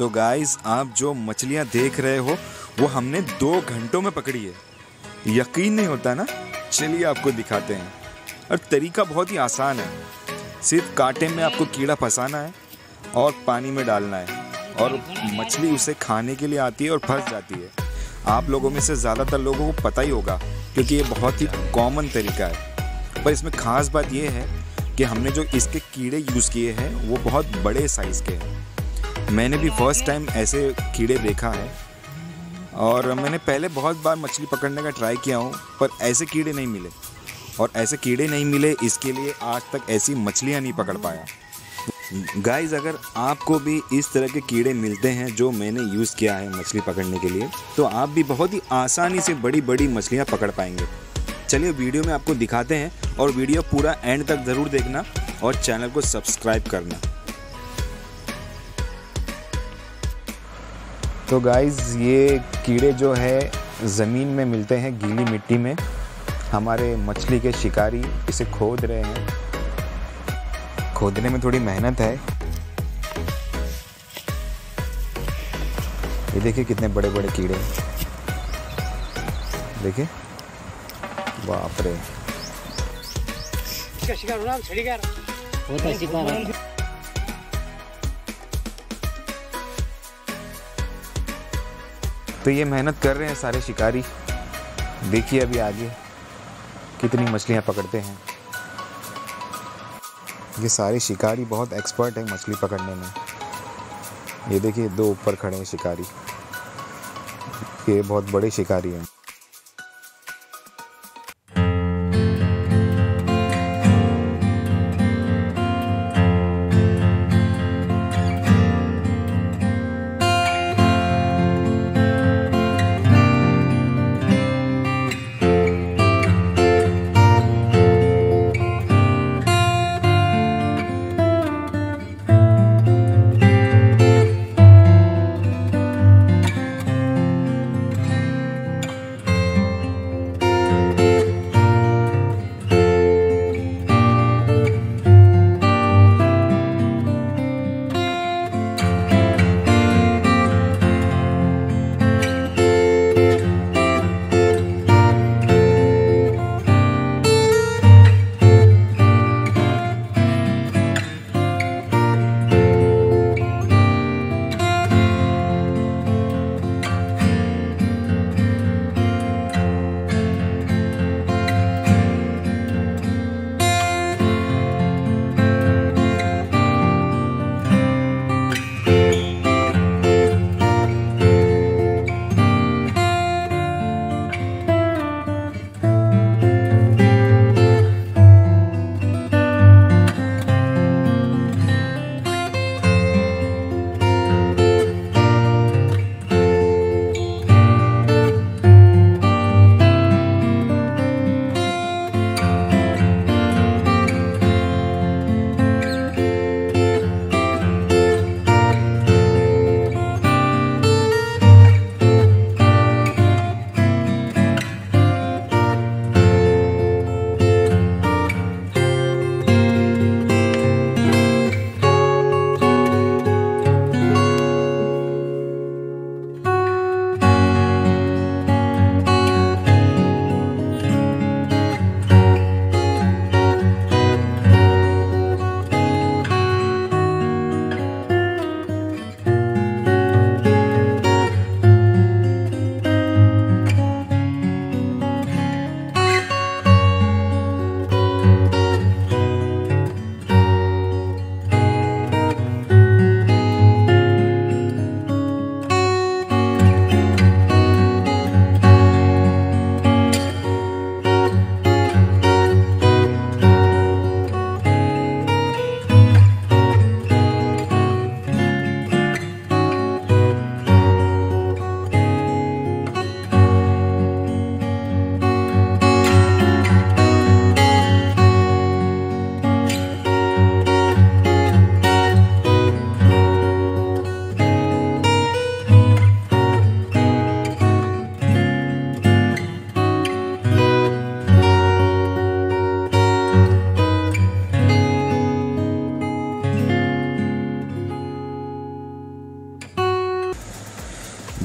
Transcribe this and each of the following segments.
सो so guys आप जो मछलियाँ देख रहे हो, वो हमने दो घंटों में पकड़ी है। यकीन नहीं होता ना? चलिए आपको दिखाते हैं। और तरीका बहुत ही आसान है। सिर्फ़ कांटे में आपको कीड़ा फंसाना है और पानी में डालना है। और मछली उसे खाने के लिए आती है और फंस जाती है। आप लोगों में से ज़्यादातर लोगों को पता ही होगा, क्योंकि ये बहुत ही कॉमन तरीका है। पर इसमें ख़ास बात ये है कि हमने जो इसके कीड़े यूज़ किए हैं, वो बहुत बड़े साइज़ के हैं। मैंने भी फ़र्स्ट टाइम ऐसे कीड़े देखा है। और मैंने पहले बहुत बार मछली पकड़ने का ट्राई किया हूँ, पर ऐसे कीड़े नहीं मिले। और ऐसे कीड़े नहीं मिले, इसके लिए आज तक ऐसी मछलियाँ नहीं पकड़ पाया। गाइज़ अगर आपको भी इस तरह के कीड़े मिलते हैं जो मैंने यूज़ किया है मछली पकड़ने के लिए तो आप भी बहुत ही आसानी से बड़ी बड़ी मछलियाँ पकड़ पाएँगे। चलिए, वीडियो में आपको दिखाते हैं और वीडियो पूरा एंड तक ज़रूर देखना और चैनल को सब्सक्राइब करना। तो गाइज़ ये कीड़े जो है ज़मीन में मिलते हैं गीली मिट्टी में। हमारे मछली के शिकारी इसे खोद रहे हैं। खोदने में थोड़ी मेहनत है। ये देखिए कितने बड़े बड़े कीड़े। देखिए। बाप रे। शिकार तो ये मेहनत कर रहे हैं सारे शिकारी। देखिए अभी आगे कितनी मछलियाँ पकड़ते हैं। ये सारे शिकारी बहुत एक्सपर्ट हैं मछली पकड़ने में। ये देखिए दो ऊपर खड़े हैं शिकारी। ये बहुत बड़े शिकारी हैं।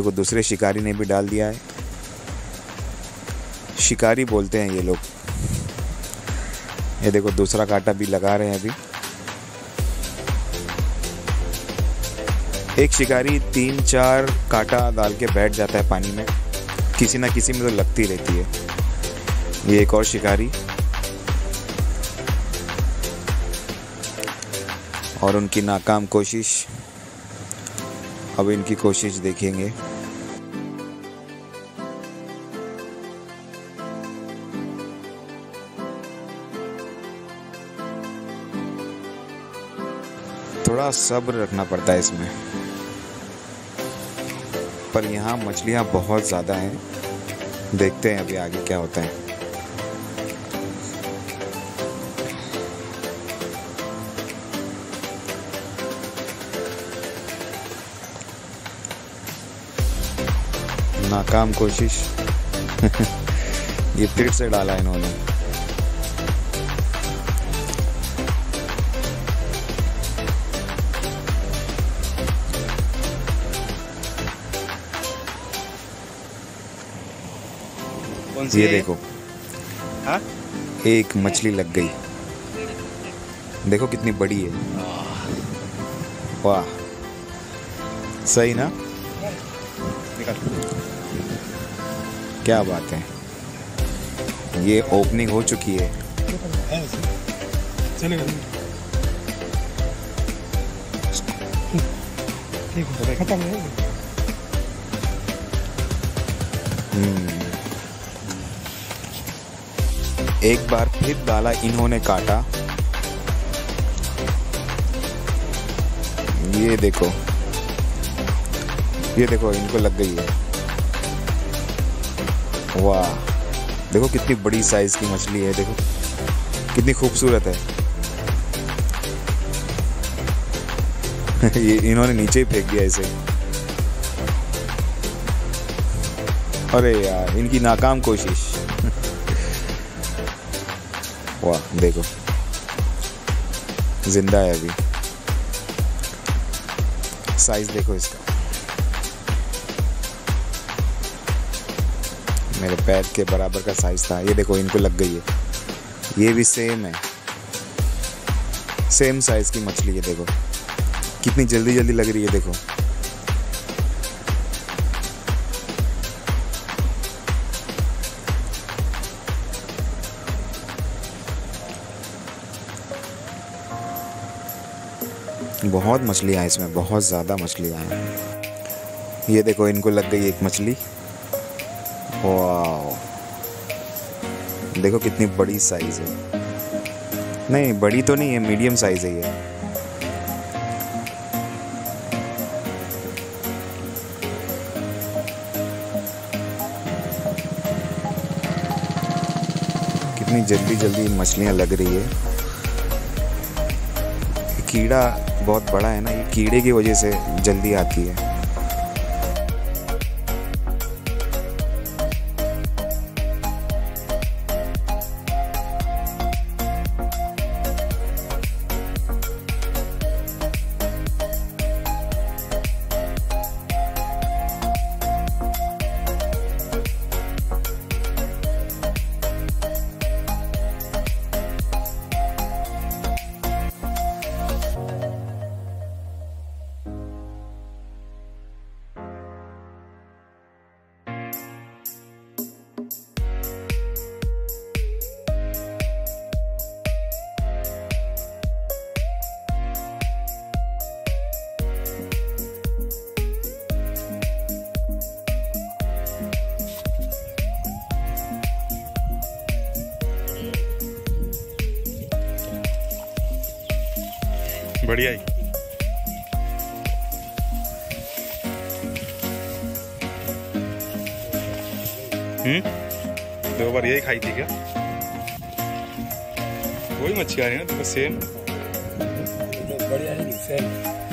देखो, दूसरे शिकारी ने भी डाल दिया है। शिकारी बोलते हैं ये लोग। ये देखो, दूसरा कांटा भी लगा रहे हैं अभी। एक शिकारी तीन चार कांटा डाल के बैठ जाता है पानी में। किसी ना किसी में तो लगती रहती है। ये एक और शिकारी। और उनकी नाकाम कोशिश। अब इनकी कोशिश देखेंगे। थोड़ा सब्र रखना पड़ता है इसमें। पर यहाँ मछलियाँ बहुत ज़्यादा हैं। देखते हैं अभी आगे क्या होता है। नाकाम कोशिश। ये फिर से डाला इन्होंने। ये देखो। हाँ? एक मछली लग गई। देखो कितनी बड़ी है। वाह। सही ना? क्या बात है। ये ओपनिंग हो चुकी है। ठीक हो खत्म है हम्म। एक बार फिर डाला इन्होंने काटा। ये देखो। ये देखो, इनको लग गई है। वाह। देखो कितनी बड़ी साइज़ की मछली है, देखो। कितनी खूबसूरत है। ये इन्होंने नीचे ही फेंक दिया इसे। अरे यार, इनकी नाकाम कोशिश। वाह देखो ज़िंदा है अभी साइज़ देखो इसका मेरे पैर के बराबर का साइज़ था। ये देखो, इनको लग गई है। ये भी सेम है। सेम साइज़ की मछली है, देखो। कितनी जल्दी जल्दी लग रही है, देखो। बहुत मछलियाँ हैं इसमें, बहुत ज़्यादा मछलियाँ हैं। ये देखो, इनको लग गई एक मछली। वाह देखो कितनी बड़ी साइज़ है। नहीं, बड़ी तो नहीं है मीडियम साइज़ है ये। कितनी जल्दी जल्दी मछलियाँ लग रही है। कीड़ा बहुत बड़ा है ना ये कीड़े की वजह से जल्दी आती है। बढ़िया ही। हम्म? दो बार यही खाई थी क्या? वही मच्छी आ रही है ना तो सेम। बढ़िया है, सेम।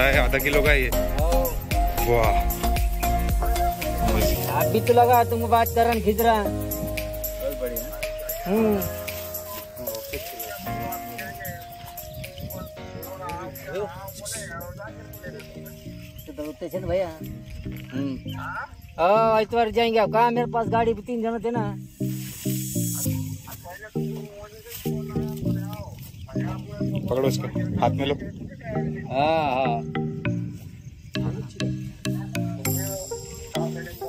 बड़ा है आधा किलो का ये। वाह। आप भी तो लगा तुम बात कर रहा खींच रहा हम्म। तो ना भैया? हम्म। इतवार जाएँगे आप। कहा? मेरे पास गाड़ी तीन जने थे ना। पकड़ो इसको। हाथ में लो। हाँ हाँ।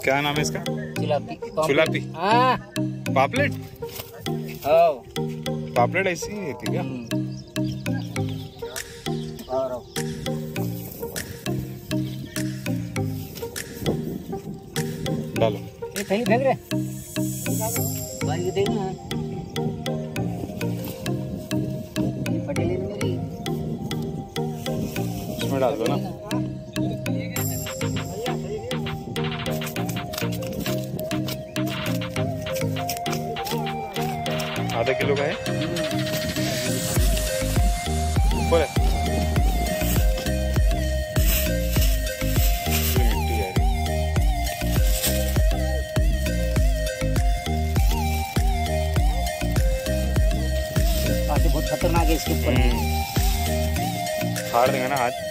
क्या नाम है इसका? चिलापी। चुलापी। हाँ। पापलेट? हाँ। पापलेट ऐसी ही थी क्या? डालो। ये कहीं फेंक रहे? भाई देखना। डाल दो ना? आधा किलो का है? ऊपर है बहुत खतरनाक है इसके ऊपर। फाड़ देंगे ना हाथ।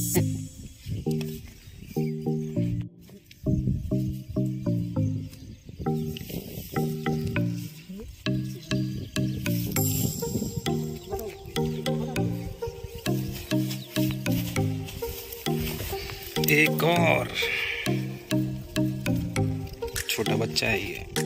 एक और। छोटा बच्चा है ये।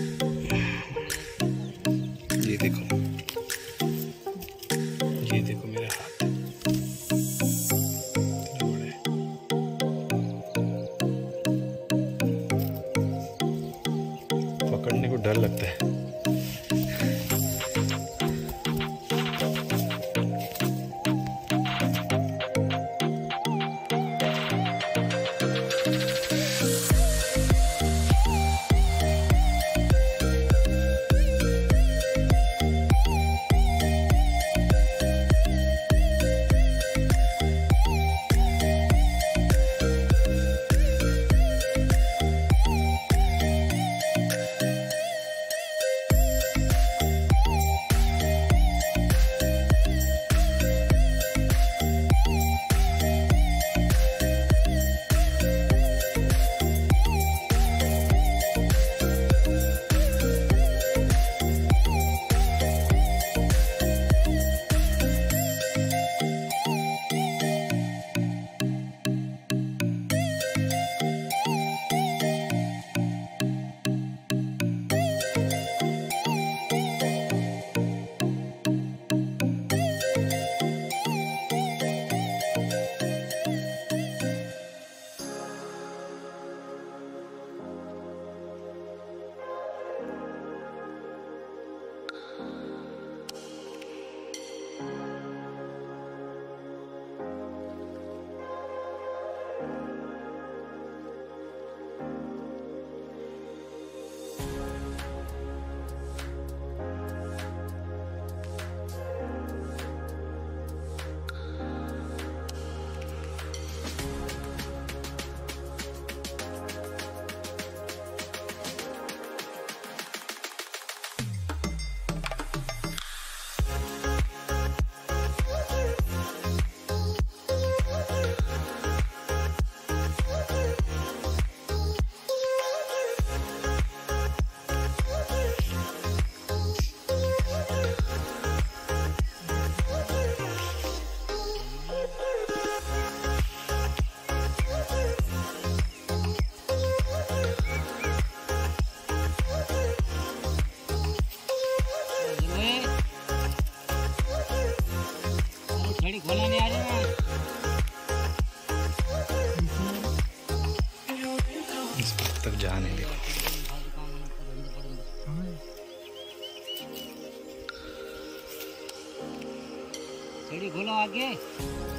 ね。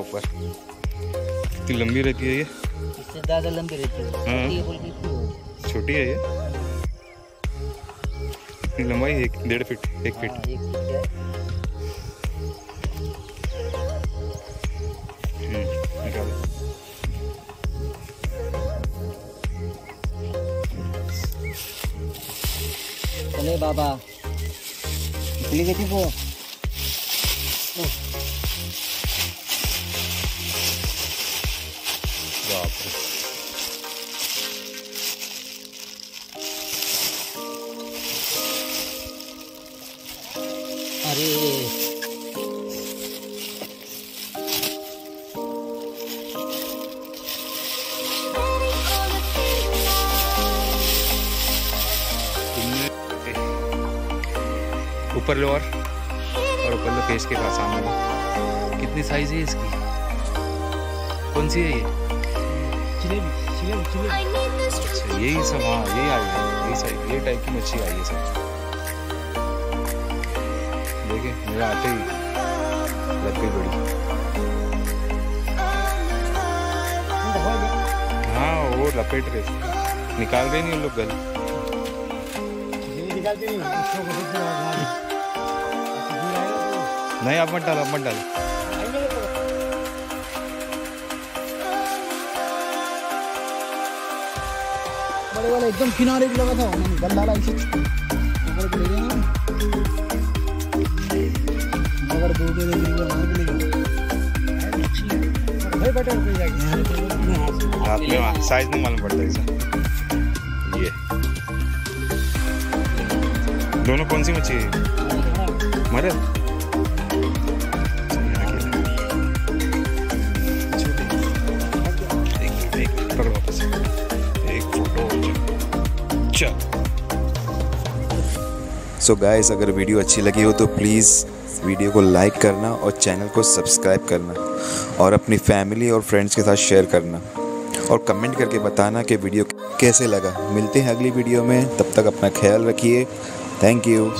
ऊपर। कितनी लंबी रहती है ये? इससे ज़्यादा लंबी रहती है। हाँ। छोटी है ये? कितनी लंबाई एक डेढ़ फीट एक फीट। हाँ, है। हम्म, बाबा। गई थी वो? अरे। ऊपर लो और। और ऊपर लो फेस के पास सामने कितनी साइज़ है इसकी? कौन सी है ये? अच्छा यही सब हाँ यही आई है यही साइज़ ये टाइप की मच्छी आई है सब। देखिए मेरा आते ही लग गई बड़ी। हाँ वो लपेट रहे थे। निकाल रहे नहीं उन लोग गल। नहीं आप मत डालो आप मत डालो। बड़े वाला एकदम किनारे भी लगा था। इसे के दो गया और भाई में साइज़ नहीं मालूम पड़ता ऐसा ये। दोनों कौन सी मच्छी है? मरद सो गाइस अगर वीडियो अच्छी लगी हो तो प्लीज़ वीडियो को लाइक करना और चैनल को सब्सक्राइब करना और अपनी फैमिली और फ्रेंड्स के साथ शेयर करना और कमेंट करके बताना कि वीडियो कैसे लगा। मिलते हैं अगली वीडियो में। तब तक अपना ख्याल रखिए। Thank you